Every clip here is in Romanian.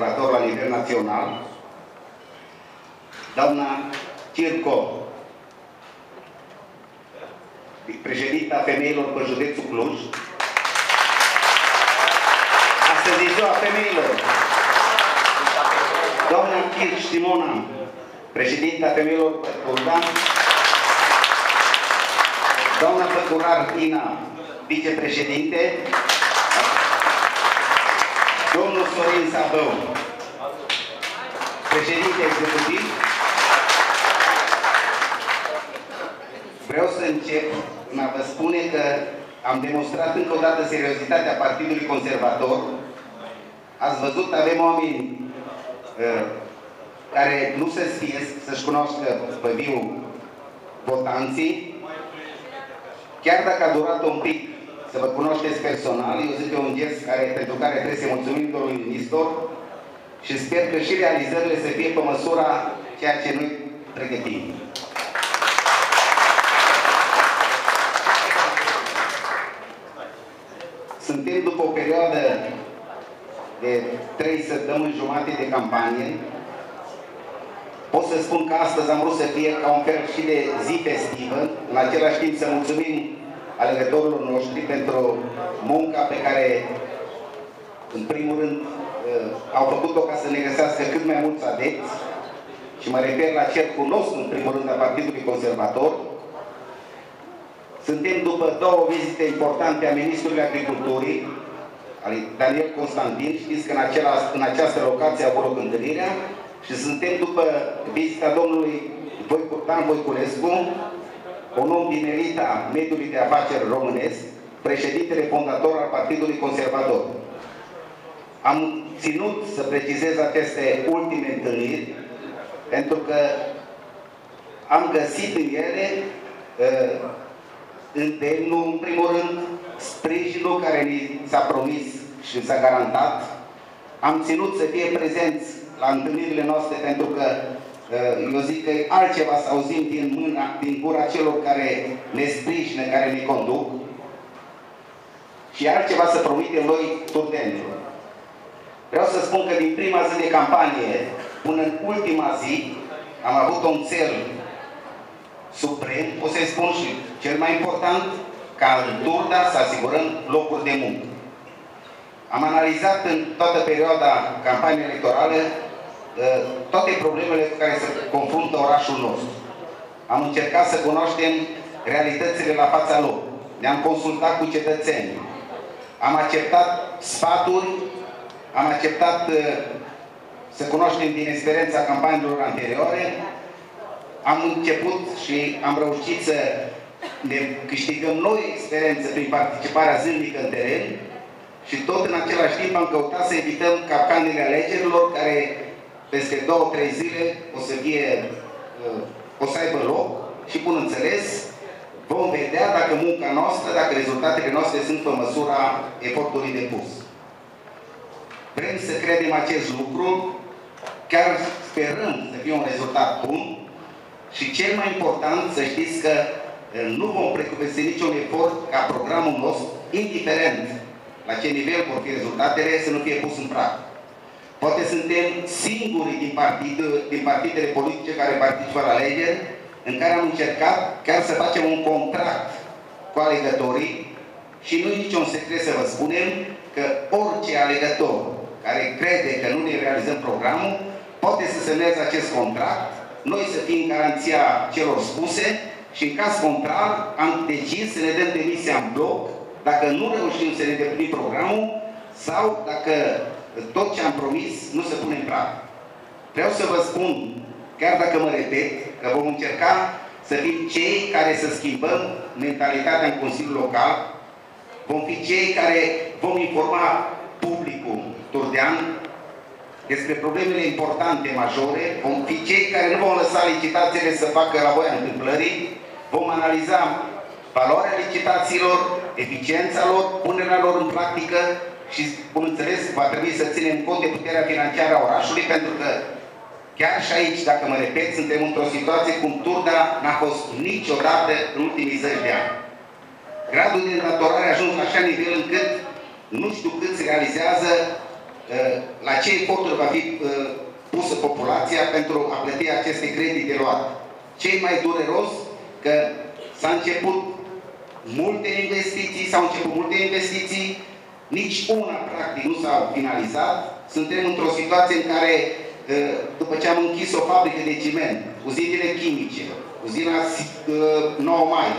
Partidului Conservator la nivel național, doamna Circo, președinta femeilor pe județul Cluj, astăzi e ziua femeilor, doamna Kirch Simona, președinta femeilor pe Bulgan, doamna Păcurar Ina, vicepreședinte, domnul Sorin Sabău, președinte executiv, vreau să încep în a vă spune că am demonstrat încă o dată seriozitatea Partidului Conservator. Ați văzut, avem oameni uh, care nu se sfiesc să-și cunoască pe viu votanții. Chiar dacă a durat un pic să vă cunoașteți personal, eu zic că e un gest care, pentru care trebuie să mulțumim domnului ministru și sper că și realizările să fie pe măsura ceea ce noi pregătim. Suntem după o perioadă de trei săptămâni jumate de campanie. Pot să spun că astăzi am vrut să fie ca un fel și de zi festivă, în același timp să mulțumim alegătorilor noștri pentru munca pe care, în primul rând, uh, au făcut-o ca să ne găsească cât mai mulți adepți și mă refer la cercul nostru, în primul rând, al Partidului Conservator, suntem după două vizite importante a Ministrului Agriculturii, al Daniel Constantin, știți că în, acela, în această locație a avut loc întâlnirea, și suntem după vizita domnului Voicutan Voiculescu, un om din elita mediului de afaceri românesc, președintele fondator al Partidului Conservator. Am ținut să precizez aceste ultime întâlniri, pentru că am găsit în ele uh, îndemnul, în primul rând, sprijinul care ni s-a promis și s-a garantat. Am ținut să fie prezenți la întâlnirile noastre pentru că uh, eu zic că e altceva să auzim din mâna, din gura celor care ne sprijină, care ne conduc și altceva să promitem noi turdenilor. Vreau să spun că din prima zi de campanie până în ultima zi am avut un cel suprem, o să-i spun și cel mai important, ca în Turda să asigurăm locuri de muncă. Am analizat în toată perioada campaniei electorale uh, toate problemele cu care se confruntă orașul nostru. Am încercat să cunoaștem realitățile la fața lor. Ne-am consultat cu cetățenii. Am acceptat sfaturi, am acceptat uh, să cunoaștem din experiența campaniilor anterioare am început și am reușit să ne câștigăm noi experiență prin participarea zilnică în teren și tot în același timp am căutat să evităm capcanele alegerilor care peste două, trei zile o să fie, uh, o să aibă loc și bun înțeles vom vedea dacă munca noastră, dacă rezultatele noastre sunt pe măsura efortului depus. Vrem să credem acest lucru, chiar sperăm să fie un rezultat bun, și cel mai important, să știți că eh, nu vom precupese niciun efort ca programul nostru, indiferent la ce nivel vor fi rezultatele, să nu fie pus în practică. Poate suntem singurii din, partid, din partidele politice care participă la alegeri, în care am încercat chiar să facem un contract cu alegătorii și nu e niciun secret să vă spunem că orice alegător care crede că nu ne realizăm programul, poate să semneze acest contract. Noi să fim garanția celor spuse și în caz contrar am decis să ne dăm demisia în bloc dacă nu reușim să ne îndeplinim programul sau dacă tot ce am promis nu se pune în practică. Vreau să vă spun, chiar dacă mă repet, că vom încerca să fim cei care să schimbăm mentalitatea în Consiliul Local, vom fi cei care vom informa publicul turdean despre problemele importante, majore, vom fi cei care nu vom lăsa licitațiile să facă la voia întâmplării, vom analiza valoarea licitațiilor, eficiența lor, punerea lor în practică și, cum înțeles, va trebui să ținem cont de puterea financiară a orașului, pentru că Chiar și aici, dacă mă repet, suntem într-o situație cum Turda n-a fost niciodată în ultimii 10 de ani. Gradul de îndatorare a ajuns la așa nivel încât nu știu cât se realizează uh, la ce eforturi va fi uh, pusă populația pentru a plăti aceste credite luate. Cei mai dureros că s-a început multe investiții, s-au început multe investiții, nici una practic nu s-a finalizat. Suntem într-o situație în care, ă, după ce am închis o fabrică de ciment, uzinele chimice, uzina 9 ă, mai,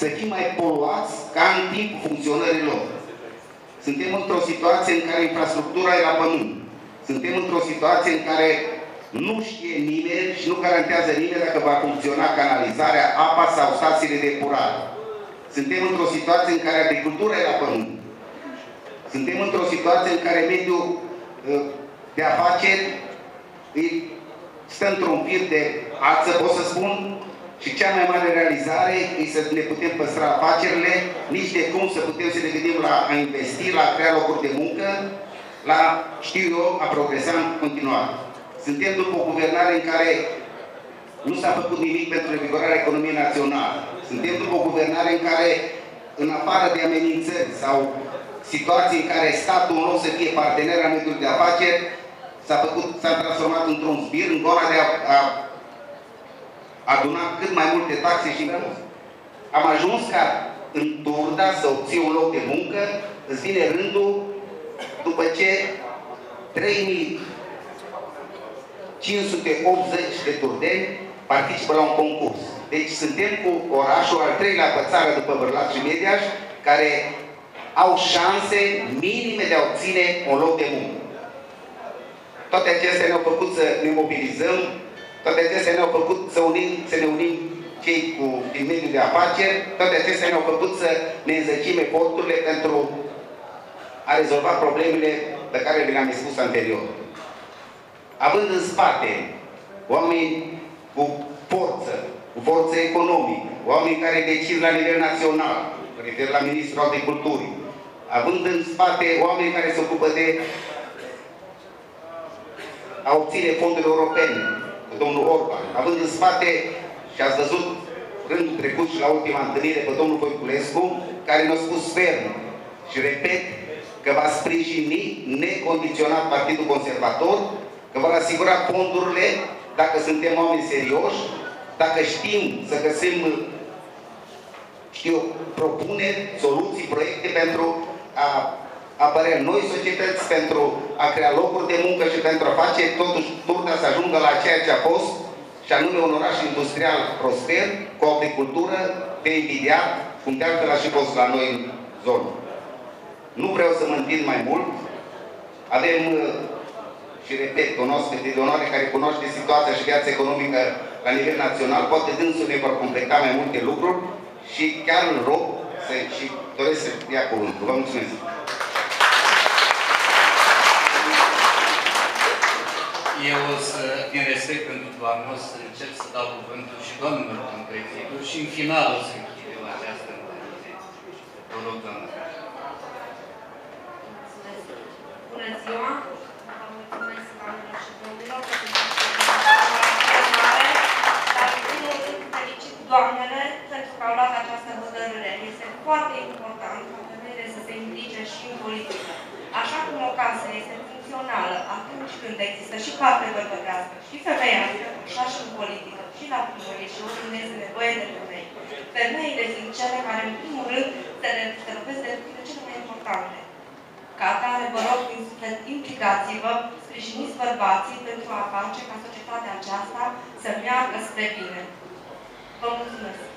să fim mai poluați ca în timpul funcționării lor. Suntem într-o situație în care infrastructura e la pământ. Suntem într-o situație în care nu știe nimeni și nu garantează nimeni dacă va funcționa canalizarea, apa sau stațiile de epurare. Suntem într-o situație în care agricultura e la pământ. Suntem într-o situație în care mediul uh, de afaceri stă într-un fir de ață, pot să spun, și cea mai mare realizare e să ne putem păstra afacerile, nici de cum să putem să ne gândim la a investi, la a crea locuri de muncă, la, știu eu, a progresa în continuare. Suntem după o guvernare în care nu s-a făcut nimic pentru revigorarea economiei naționale. Suntem după o guvernare în care, în afară de amenințări sau situații în care statul, în loc să fie partener al mediului de afaceri, s-a făcut, s-a transformat într-un zbir în gona de a, a aduna cât mai multe taxe și impozite. Am ajuns ca în Turda să obții un loc de muncă, îți vine rândul după ce 3580 de turdeni participă la un concurs. Deci suntem cu orașul al treilea pe țară după Bărlat și Mediaș, care au șanse minime de a obține un loc de muncă. Toate acestea ne-au făcut să ne mobilizăm, toate acestea ne-au făcut să, unim, să ne unim cei cu, din mediul de afaceri, toate acestea ne-au făcut să ne înzăcim eforturile pentru a rezolva problemele pe care le-am spus anterior. Având în spate oameni cu forță, cu forță economică, oameni care decid la nivel național, refer la Ministrul Agriculturii, având în spate oameni care se ocupă de a obține fonduri europene, domnul Orban, având în spate, și ați văzut rândul trecut și la ultima întâlnire pe domnul Voiculescu, care ne-a spus ferm și repet că va sprijini necondiționat Partidul Conservator, că va asigura fondurile dacă suntem oameni serioși, dacă știm să găsim știu, propuneri, soluții, proiecte pentru a apărea noi societăți, pentru a crea locuri de muncă și pentru a face totuși Turda să ajungă la ceea ce a fost, și anume un oraș industrial prosper, cu o agricultură de invidiat, cum de altfel a și fost la noi în zonă. Nu vreau să mă întind mai mult. Avem, și repet, un ospete de onoare care cunoaște situația și viața economică la nivel național, poate dânsul ne vor completa mai multe lucruri și chiar îl rog să, și doresc să ia cuvântul. Vă mulțumesc! Eu o să, din respect pentru doamnă, o să încep să dau cuvântul și domnilor Contrecitul și în final o să închidem această întâlnire. Vă rog, doamnă. Bună ziua! Vă mulțumesc, doamnelor și domnilor, doamnele pentru că au luat această hotărâre. Este foarte important ca femeile să se implice și în politică. Așa cum o casă este funcțională atunci când există și parte bărbătească și femeia, așa și în politică, și la primărie și oriunde este nevoie de femei. Femeile sunt cele care, în primul rând, se, se lovesc de lucrurile cele mai importante. Ca atare, vă rog, implicați-vă, sprijiniți bărbații pentru a face ca societatea aceasta să meargă spre bine. Vă mulțumesc!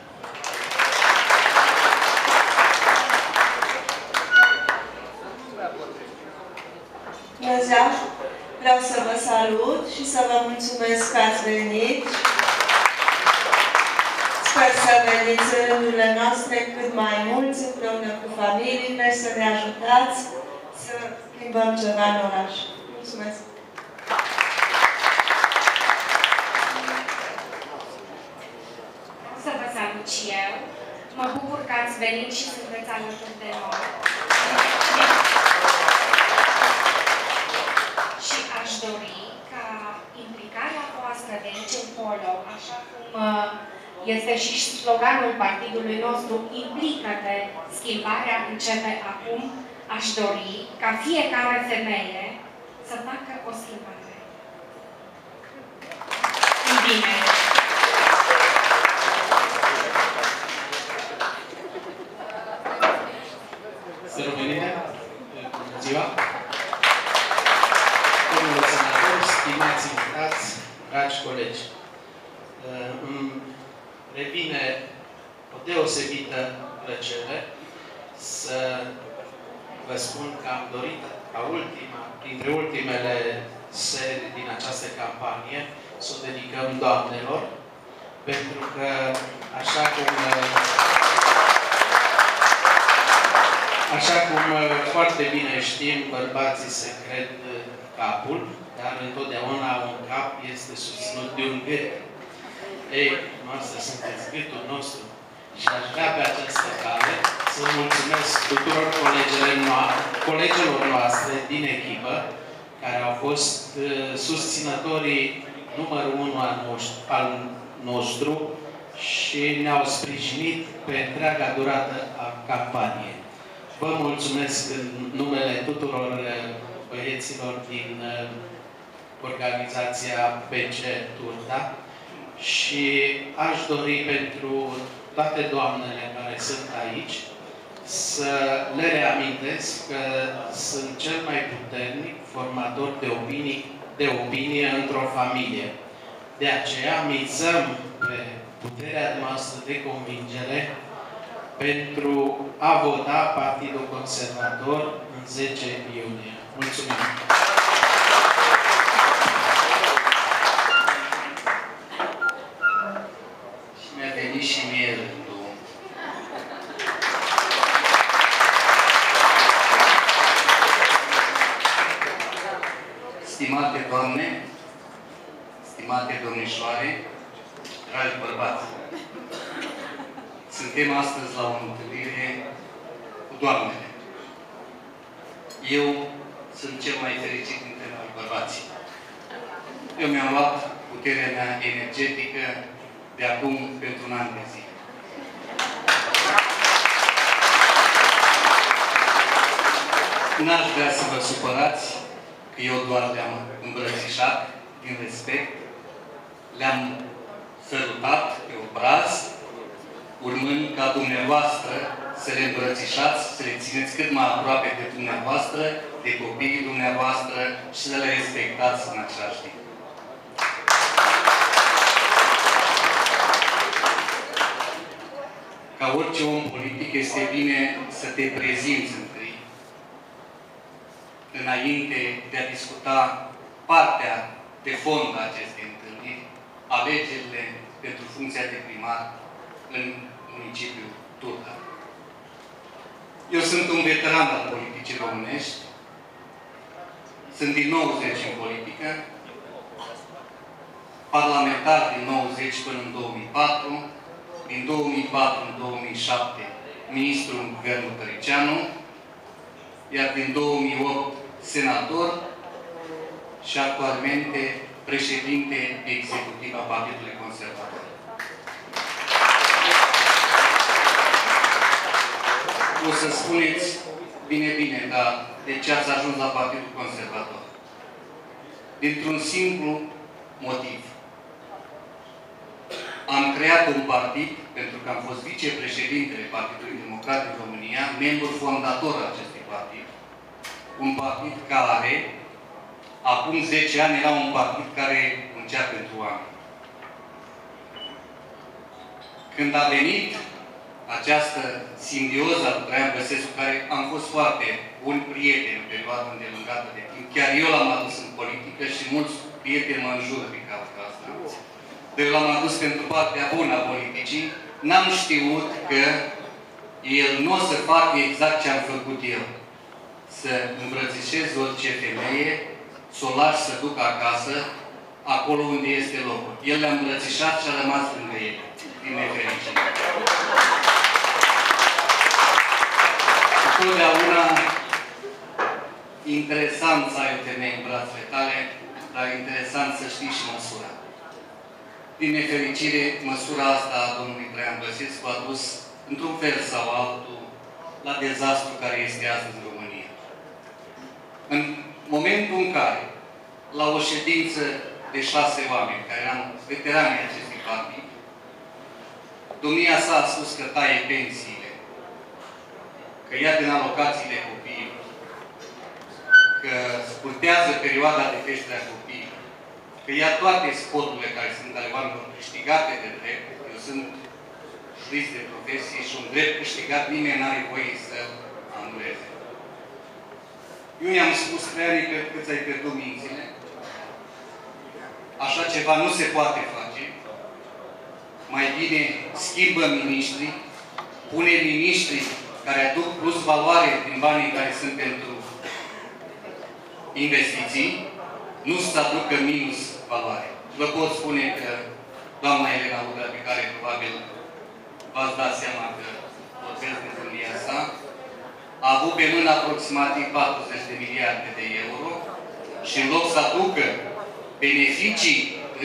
Bună ziua! Vreau să vă salut și să vă mulțumesc că ați venit. Sper să veniți în rândurile noastre cât mai mulți, împreună cu familiile, să ne ajutați să schimbăm ceva în oraș. Mulțumesc! și eu. Mă bucur că ați venit și sunteți alături de noi. Și aș dori ca implicarea noastră de aici încolo, așa cum uh, este și sloganul partidului nostru, implică-te, schimbarea începe acum, aș dori ca fiecare femeie să facă o schimbare. Bine. Să revenire. Bună ziua! Domnule senator, stimați invitați, dragi colegi, îmi revine o deosebită plăcere să vă spun că am dorit ca ultima, printre ultimele serii din această campanie, să o dedicăm doamnelor, pentru că, așa cum Așa cum uh, foarte bine știm, bărbații se cred uh, capul, dar întotdeauna un cap este susținut de un gât. Ei, noastră sunteți gâtul nostru. Și aș vrea pe această cale să mulțumesc tuturor colegilor noastre din echipă, care au fost uh, susținătorii numărul unu al nostru, al nostru și ne-au sprijinit pe întreaga durată a campaniei. Vă mulțumesc în numele tuturor uh, băieților din uh, organizația PC Turda și aș dori pentru toate doamnele care sunt aici să le reamintesc că sunt cel mai puternic formator de opinii de opinie într-o familie. De aceea mizăm pe puterea noastră de convingere pentru a vota Partidul Conservator în 10 iunie. Mulțumim! Și mi-a venit și mie rândul. Stimate doamne, stimate domnișoare, dragi bărbați, suntem astăzi la o întâlnire cu doamnele. Eu sunt cel mai fericit dintre noi bărbații. Eu mi-am luat puterea mea energetică de acum pentru un an de zi. N-aș vrea să vă supărați că eu doar le-am îmbrățișat din respect, le-am sărutat pe obraz urmând ca dumneavoastră să le îmbrățișați, să le țineți cât mai aproape de dumneavoastră, de copiii dumneavoastră și să le respectați în același timp. Ca orice om politic, este bine să te prezinți întâi, înainte de a discuta partea de fond a acestei întâlniri, alegerile pentru funcția de primar în municipiul Turda. Eu sunt un veteran al politicii românești, sunt din 90 în politică, parlamentar din 90 până în 2004, din 2004 în 2007 ministru în Guvernul Tăricianu, iar din 2008 senator și actualmente președinte executiv a Partidului Conservator. o să spuneți, bine, bine, dar de ce ați ajuns la Partidul Conservator? Dintr-un simplu motiv. Am creat un partid, pentru că am fost vicepreședintele Partidului Democrat din România, membru fondator al acestui partid. Un partid care, acum 10 ani, era un partid care muncea pentru oameni. Când a venit această simbioză a lui Traian Băsescu, care am fost foarte bun prieten în perioada îndelungată de timp. Chiar eu l-am adus în politică și mulți prieteni mă înjură din cauza asta. Eu l-am adus pentru partea bună a politicii. N-am știut că el nu o să facă exact ce am făcut eu. Să îmbrățișez orice femeie, să o lași să ducă acasă, acolo unde este locul. El le-a îmbrățișat și a rămas lângă el. Din nefericire totdeauna interesant să ai o femeie în brațele tale, dar interesant să știi și măsura. Din nefericire, măsura asta a domnului Traian Băsescu a dus, într-un fel sau altul, la dezastru care este astăzi în România. În momentul în care, la o ședință de șase oameni, care eram veteranii acestui partid, domnia sa a spus că taie pensiile, că ia din alocațiile copiilor, că scurtează perioada de creștere a copiilor, că ia toate spoturile care sunt ale oamenilor câștigate de drept, eu sunt jurist de profesie și un drept câștigat, nimeni nu are voie să anuleze. Eu i-am spus Treanii că cât ai pierdut mințile, așa ceva nu se poate face. Mai bine schimbă miniștri, pune miniștri care aduc plus valoare din banii care sunt pentru investiții, nu să aducă minus valoare. Vă pot spune că doamna Elena Udă, pe care probabil v-ați dat seama că vorbesc de domnia sa, a avut pe mână aproximativ 40 de miliarde de euro și în loc să aducă beneficii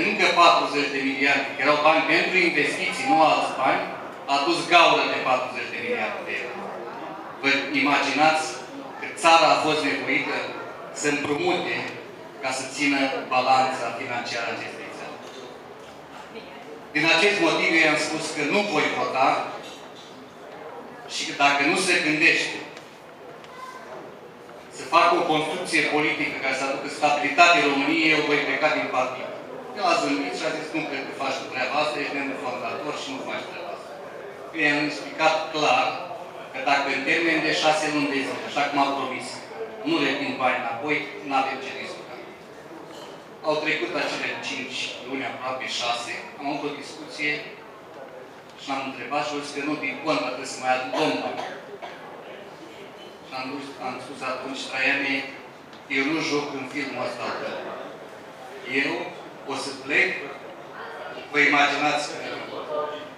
încă 40 de miliarde, că erau bani pentru investiții, nu alți bani, a dus gaură de 40 de miliarde de euro. Vă imaginați că țara a fost nevoită să împrumute ca să țină balanța financiară acestei țări. Din acest motiv eu i-am spus că nu voi vota și că dacă nu se gândește să facă o construcție politică care să aducă stabilitate României, eu voi pleca din partid. El a zâmbit și a zis, nu cred că faci tu treaba asta, ești membru fondator și nu faci treaba asta. Eu i-am explicat clar că dacă în termen de șase luni de zile, așa cum am promis, nu revin bani înapoi, nu avem ce discuta. Au trecut acele cinci luni, aproape șase, am avut o discuție și l-am întrebat și au zis că nu, din contă, trebuie să mai aduc domnul. Și am, dus, am spus atunci, Traiane, eu nu joc în filmul ăsta tău. Eu o să plec, vă imaginați că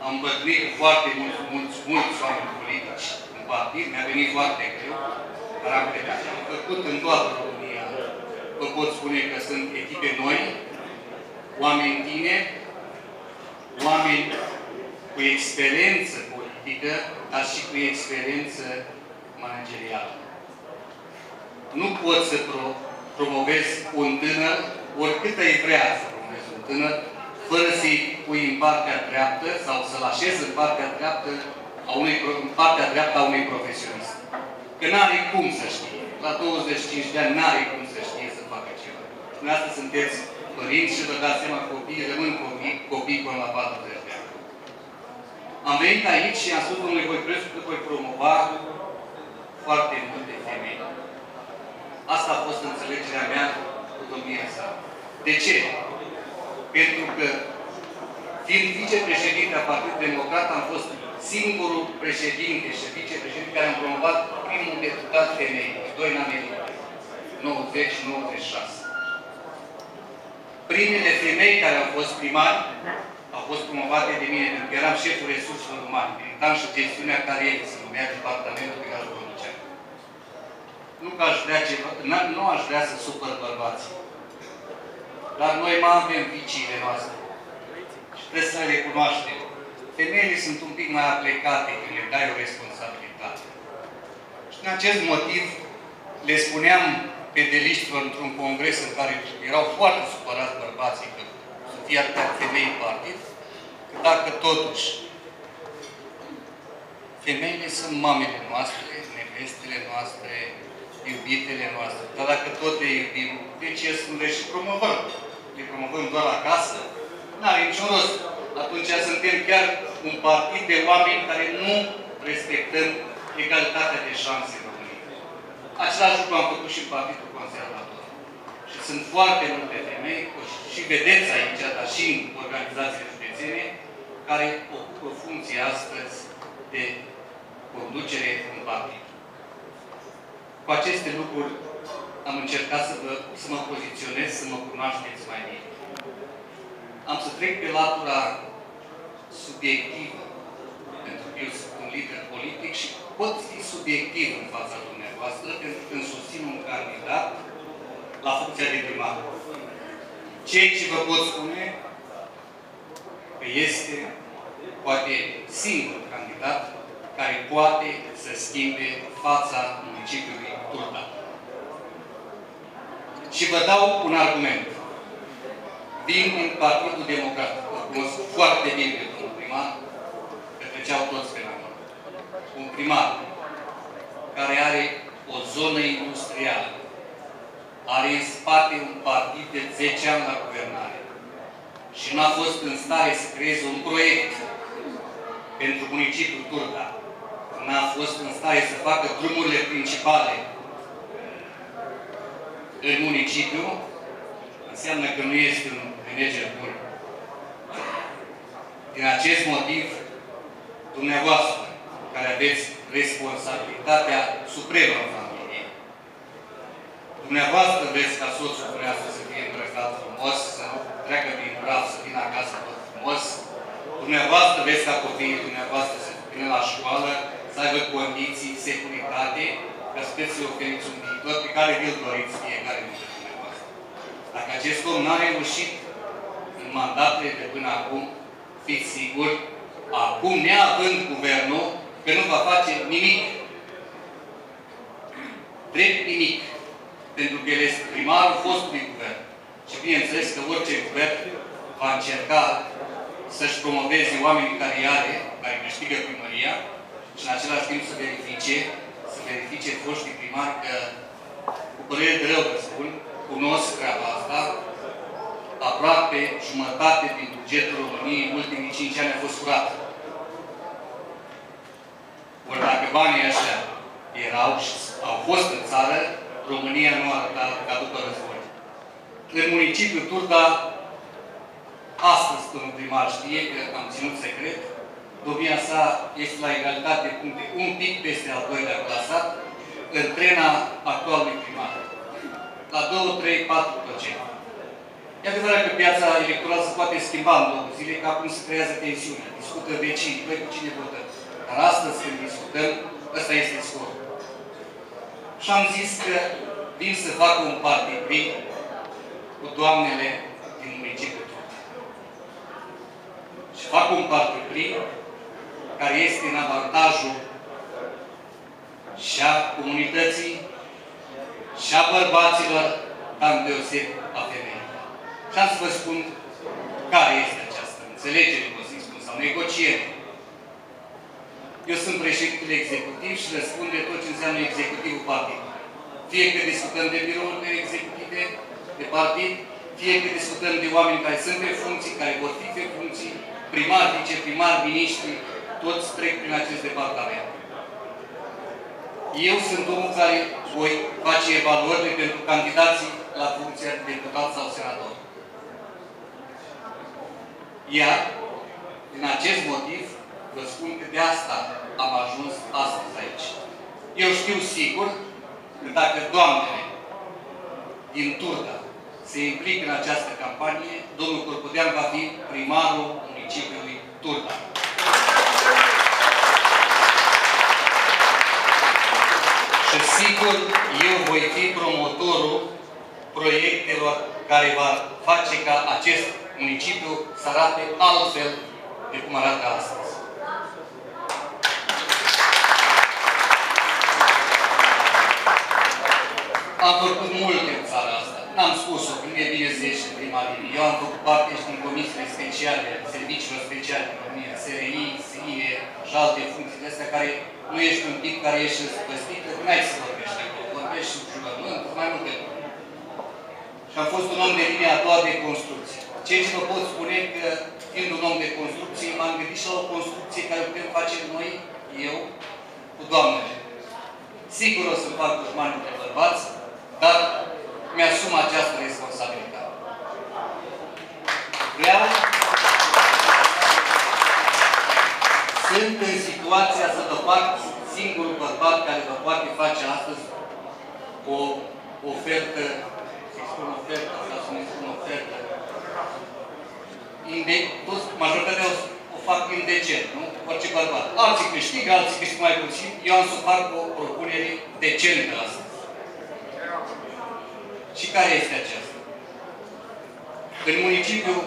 am bătrânit cu foarte mulți, mulți, mulți oameni politici în partid, mi-a venit foarte greu, dar am plecat. Am făcut în toată România, vă pot spune că sunt echipe noi, oameni tineri, oameni cu experiență politică, dar și cu experiență managerială. Nu pot să pro promovez un tânăr, oricât îi vrea să promovez un tânăr, fără să-i pui în partea dreaptă sau să-l așez în partea dreaptă a unui, în partea dreaptă a unui profesionist. Că n-are cum să știe. La 25 de ani n-are cum să știe să facă ceva. Dumneavoastră sunteți părinți și vă dați seama copiii rămân copii, copii până la 40 de ani. Am venit aici și am spus domnului Voiculescu că voi promova foarte multe femei. Asta a fost înțelegerea mea cu domnia sa. De ce? Pentru că, fiind vicepreședinte a Partidului Democrat, am fost singurul președinte și vicepreședinte care am promovat primul deputat femei, doi în America, 90-96. Primele femei care au fost primari au fost promovate de mine, pentru că eram șeful resurselor umane, militam și gestiunea carierei, se numea departamentul pe care îl conduceam. Nu că aș vrea ceva, nu aș vrea să supăr bărbații. Dar noi mai avem viciile noastre. Și trebuie să le recunoaștem. Femeile sunt un pic mai aplecate când le dai o responsabilitate. Și din acest motiv le spuneam pe deliștilor într-un congres în care erau foarte supărați bărbații că să fie atâtea femei în partid, că dacă totuși femeile sunt mamele noastre, nevestele noastre, iubitele noastre, dar dacă tot le iubim, de ce să nu le și promovăm? Le promovăm doar acasă? N-are niciun rost. Atunci suntem chiar un partid de oameni care nu respectăm egalitatea de șanse în România. Același lucru am făcut și în Partidul Conservator. Și sunt foarte multe femei, și vedeți aici, dar și în organizațiile județene, care ocupă funcție astăzi de conducere în partid. Cu aceste lucruri am încercat să, vă, să mă poziționez, să mă cunoașteți mai bine. Am să trec pe latura subiectivă, pentru că eu sunt un lider politic și pot fi subiectiv în fața dumneavoastră, pentru că îmi susțin un candidat la funcția de primar. Ceea ce vă pot spune că este poate singur candidat care poate să schimbe fața municipiului Turda. Și vă dau un argument. Vin din Partidul Democrat. Îl cunosc foarte bine pe domnul primar, că treceau toți pe la Un primar care are o zonă industrială, are în spate un partid de 10 ani la guvernare și n-a fost în stare să creeze un proiect pentru municipiul Turda. N-a fost în stare să facă drumurile principale în municipiu, înseamnă că nu este un manager bun. Din acest motiv, dumneavoastră, care aveți responsabilitatea supremă în familie, dumneavoastră vreți ca soțul dumneavoastră să fie îmbrăcat frumos, să nu treacă prin praf, să vină acasă tot frumos, dumneavoastră vreți ca copiii dumneavoastră să vină la școală, să aibă condiții, securitate, ca să puteți să oferiți un viitor pe care vi-l doriți fiecare dintre dumneavoastră. Dacă acest om n-a reușit în mandatele de până acum, fiți siguri, acum neavând guvernul, că nu va face nimic. Drept nimic. Pentru că el este primarul fostului guvern. Și bineînțeles că orice guvern va încerca să-și promoveze oamenii care are, care câștigă primăria, și în același timp să verifice, să verifice foștii primari că, cu părere de rău că spun, cunosc treaba asta, aproape jumătate din bugetul României în ultimii 5 ani a fost furat. Ori dacă banii ăștia erau și au fost în țară, România nu arăta ca după război. În municipiul Turda, astăzi, domnul primar știe că am ținut secret, domnia sa este la egalitate de puncte, un pic peste al doilea clasat, în trena actualului primar. La 2, 3, 4%. E adevărat că piața electorală se poate schimba în două zile, că acum se creează tensiune. Discută vecinii, noi cu cine votăm. Dar astăzi când discutăm, ăsta este scorul. Și am zis că vin să fac un partid cu doamnele din municipiul Turda. Și fac un partid care este în avantajul și a comunității, și a bărbaților, dar în deoseb a femeii. Și am să vă spun care este această înțelegere, pot să spun, sau negociere. Eu sunt președintele executiv și răspund de tot ce înseamnă executivul partidului. Fie că discutăm de birourile executive de partid, fie că discutăm de oameni care sunt pe funcții, care vor fi pe funcții, primari, viceprimari, miniștri, toți trec prin acest departament. Eu sunt omul care voi face evaluările pentru candidații la funcția de deputat sau senator. Iar, din acest motiv, vă spun că de asta am ajuns astăzi aici. Eu știu sigur că dacă doamnele din Turda se implică în această campanie, domnul Corpodean va fi primarul municipiului Turda. Și sigur, eu voi fi promotorul proiectelor care va face ca acest municipiu să arate altfel de cum arată astăzi. Am făcut multe în țara asta. N-am spus-o, că nu e bine să ieși în prima linie. Eu am făcut parte și din comisiile speciale, serviciilor speciale în România, SRI, SIE și alte funcții astea care nu ești un tip care ești răspăstită, nu ai să vorbești acolo. Vorbești și jurământ, mai multe lucruri. Și am fost un om de linia a doua de construcție. Ceea ce vă pot spune că, fiind un om de construcție, m-am gândit și la o construcție care putem face noi, eu, cu doamnele. Sigur o să fac dușmani de bărbați, dar mi-asum această responsabilitate. Vreau sunt în situația să vă fac singurul bărbat care vă poate face astăzi o ofertă, să spun ofertă, asta să nu spun ofertă, Inde toți, majoritatea o, o fac indecent, nu? Orice bărbat. Alții câștigă, alții câștigă mai puțin. Eu am să fac o propunere decentă astăzi. Și care este aceasta? În municipiul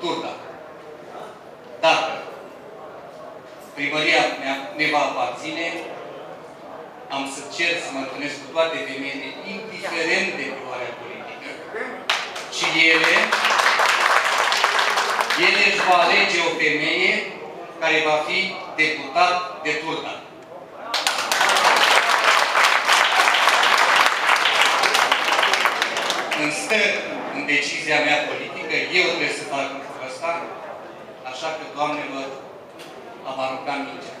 Turda, primăria mea ne va aparține, am să cer să mă întâlnesc cu toate femeile, indiferent de culoarea politică, și ele, ele își va alege o femeie care va fi deputat de turda. În stă în decizia mea politică, eu trebuie să fac lucrul ăsta, așa că, doamnelor, am aruncat mingea.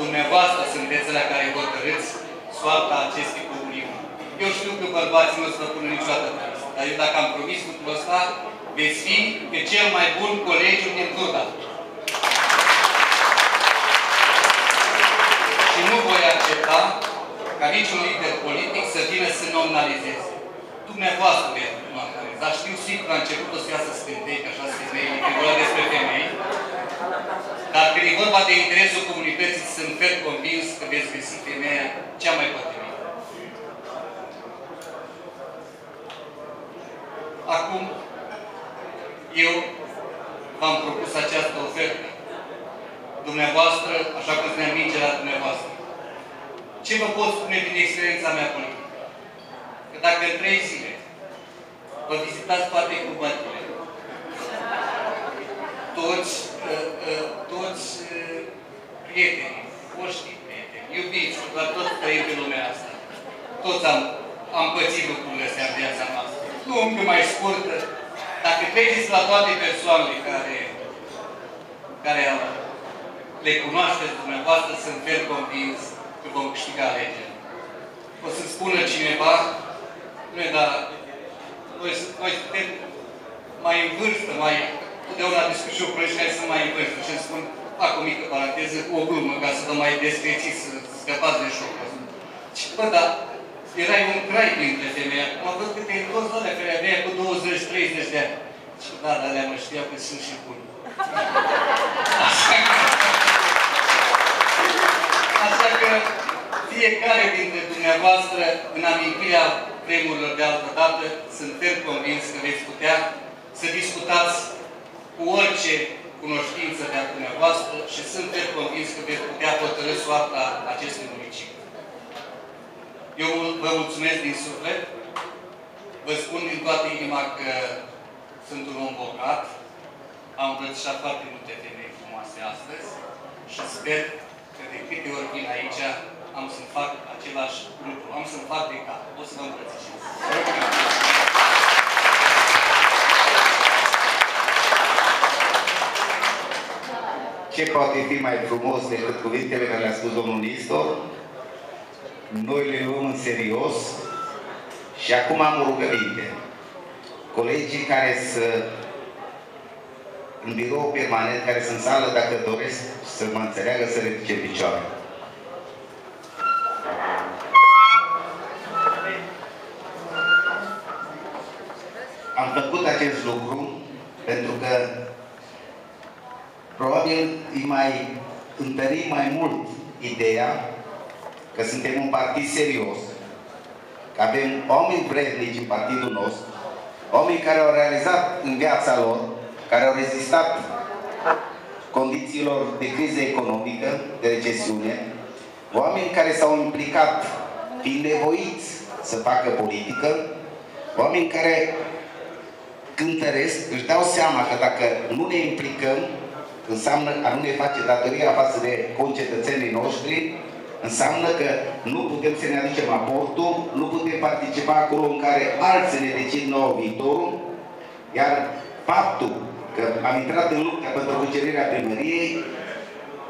Dumneavoastră sunteți la care hotărâți soarta acestei comuniuni. Eu știu că bărbații nu o să vă pună niciodată pe listă, dar eu dacă am promis lucrul ăsta, veți fi pe cel mai bun colegiu din Turda. Și nu voi accepta ca niciun lider politic să vină să nominalizeze. Dumneavoastră veți nominaliza. Știu sigur că la început o să iasă scântei, că așa se femei, că despre femei. Dar când e vorba de interesul comunității, sunt fel convins că veți găsi femeia cea mai potrivită. Acum, eu v-am propus această ofertă. Dumneavoastră, așa cum spuneam minge la dumneavoastră. Ce vă pot spune din experiența mea politică? Că dacă în trei zile vă vizitați toate cuvântele, toți, uh, uh, toți uh, prietenii, foștii prieteni, iubiți, dar toți trăim pe lumea asta. Toți am, am pățit lucrurile astea în viața noastră. Nu încă mai scurtă. Dacă treceți la toate persoanele care, care le cunoașteți dumneavoastră, sunt fel convins că vom câștiga alegerea. O să spună cineva, nu dar noi, noi suntem mai în vârstă, mai totdeauna discut și eu prăjinea să mai în vârstă și îmi spun, fac o mică paranteză, o glumă, ca să vă mai descrețiți, să scăpați de șocul ăsta. Și bă, dar erai un crai printre femei. Am văzut că te-ai toți alea care avea cu 20-30 de ani. Și da, dar alea mă știau că sunt și buni. Așa că, așa că fiecare dintre dumneavoastră, în amintirea vremurilor de altă dată, sunt ferm convins că veți putea să discutați cu orice cunoștință de a dumneavoastră și sunt ferm convins că veți putea hotărâ soarta acestui municipiu. Eu vă mulțumesc din suflet. Vă spun din toată inima că sunt un om bogat. Am îmbrățișat foarte multe femei frumoase astăzi și sper că de câte ori vin aici am să-mi fac același lucru. Am să-mi fac de cap. O să vă îmbrățișez. Ce poate fi mai frumos decât cuvintele care le-a spus domnul Nistor? Noi le luăm în serios și acum am o rugăminte. Colegii care să în birou permanent, care sunt în sală, dacă doresc să mă înțeleagă, să ridice picioare. Am făcut acest lucru pentru că probabil îi mai întări mai mult ideea că suntem un partid serios, că avem oameni vrednici în partidul nostru, oameni care au realizat în viața lor, care au rezistat condițiilor de criză economică, de recesiune, oameni care s-au implicat fiind nevoiți să facă politică, oameni care cântăresc, își dau seama că dacă nu ne implicăm, înseamnă a nu ne face datoria față de concetățenii noștri, Înseamnă că nu putem să ne aducem aportul, nu putem participa acolo în care alții ne decid nouă viitorul, iar faptul că am intrat în lupta pentru cucerirea primăriei,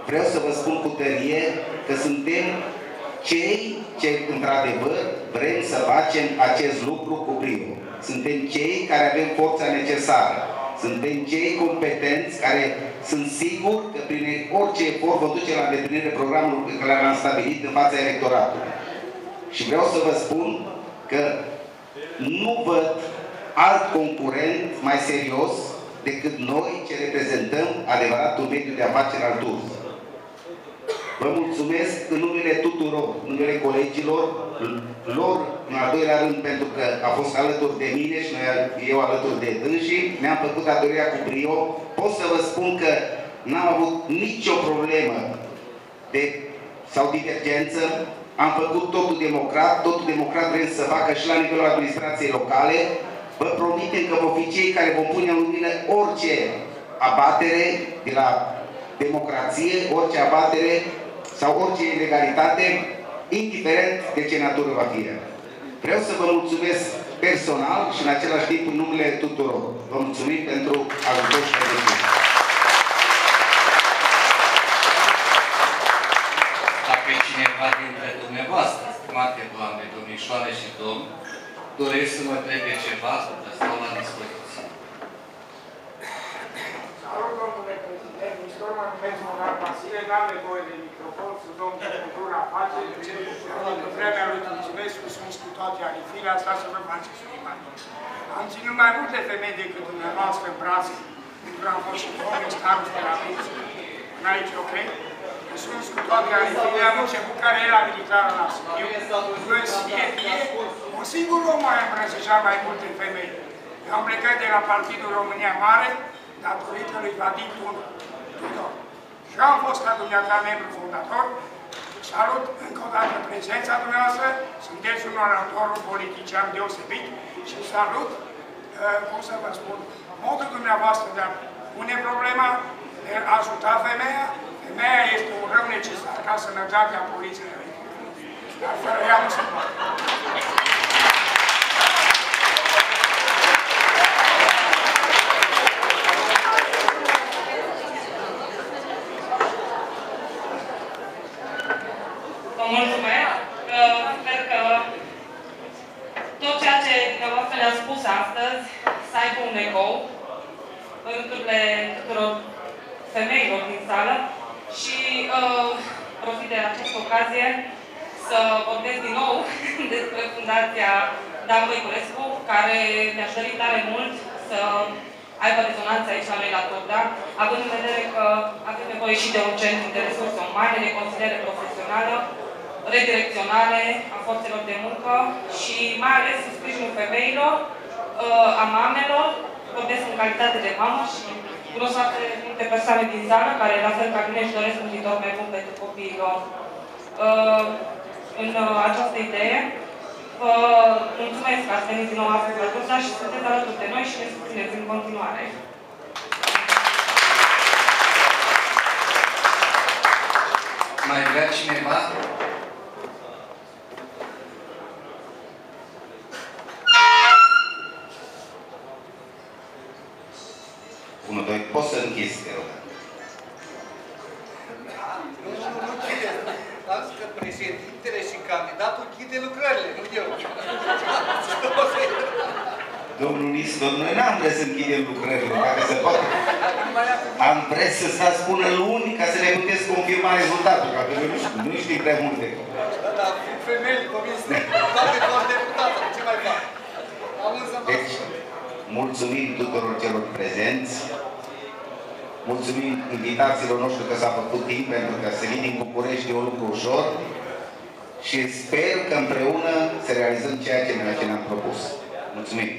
vreau să vă spun cu tărie că suntem cei ce, într-adevăr, vrem să facem acest lucru cu primul. Suntem cei care avem forța necesară. Suntem cei competenți care sunt sigur că prin orice efort vă duce la îndeplinire programul pe care l-am stabilit în fața electoratului. Și vreau să vă spun că nu văd alt concurent mai serios decât noi ce reprezentăm adevăratul mediu de afaceri al Turzii. Vă mulțumesc în numele tuturor, în numele colegilor, lor, în al doilea rând, pentru că a fost alături de mine și noi, eu alături de dânsii, mi-am făcut datoria cu brio. Pot să vă spun că n-am avut nicio problemă de, sau divergență, am făcut totul democrat, totul democrat vrem să facă și la nivelul administrației locale. Vă promitem că vom fi cei care vom pune în lumină orice abatere de la democrație, orice abatere sau orice ilegalitate, indiferent de ce natură va fi. Vreau să vă mulțumesc personal și în același timp în numele tuturor. Vă mulțumim pentru ajutor și pentru Dacă cineva dintre dumneavoastră, stimate doamne, domnișoare și domn, doresc să mă întrebe ceva, să stau la dispoziție. Salut, domnule președinte, miștor mă numesc Monar Vasile, n-am nevoie de microfon, sunt domn de cultură afaceri, în vremea lui Mulțumescu sunt cu toate arifile, asta să vă faceți o imagine. Am ținut mai multe femei decât dumneavoastră în brațe, pentru că am fost și domnul starul de la Minți, în aici, ok? Sunt cu toate arifile, am început cariera militară la Sibiu, în Sibiu, un singur om mai îmbrățișat mai multe femei. Eu am plecat de la Partidul România Mare, datorită lui Vadim Tudor. Și eu am fost ca dumneata membru fondator. Salut încă o dată prezența dumneavoastră, sunteți un orator politician deosebit și salut, uh, cum să vă spun, modul dumneavoastră de a pune problema, de a ajuta femeia. Femeia este un rău necesar ca sănătatea poliției. Dar fără ea nu se poate. Vă mulțumesc. Sper că tot ceea ce dumneavoastră le-a spus astăzi să aibă un ecou în rândurile tuturor femeilor din sală și uh, profit de această ocazie să vorbesc din nou despre Fundația Dan Voiculescu, care mi-aș dori tare mult să aibă rezonanță aici la noi la Torda, având în vedere că avem nevoie și de un centru de resurse umane, de consiliere profesională, redirecționare a forțelor de muncă și mai ales în sprijinul femeilor, uh, a mamelor, vorbesc în calitate de mamă și cunosc foarte multe persoane din sală care, la fel ca mine, își doresc un viitor mai bun pentru copiilor. Uh, în uh, această idee, vă mulțumesc că ați venit din nou astăzi la Turda și sunteți alături de noi și ne susțineți în continuare. Mai vrea cineva? Unu, doi, poți să închizi, te rog. Nu, nu, nu chide. Dați că președintele și candidatul chide lucrările, nu eu. Domnul Nistor, noi n-am vrea să închidem lucrările, dacă se poate. Am vrea să stați până luni ca să ne puteți confirma rezultatul, că noi nu știm, nu știm prea multe. Da, da, femei, convins, toate toate deputate, ce mai fac? Am însă Deci, mulțumim tuturor celor prezenți, mulțumim invitațiilor noștri că s-a făcut timp pentru că să vin din București e un lucru ușor și sper că împreună să realizăm ceea ce ne-am propus. Mulțumim!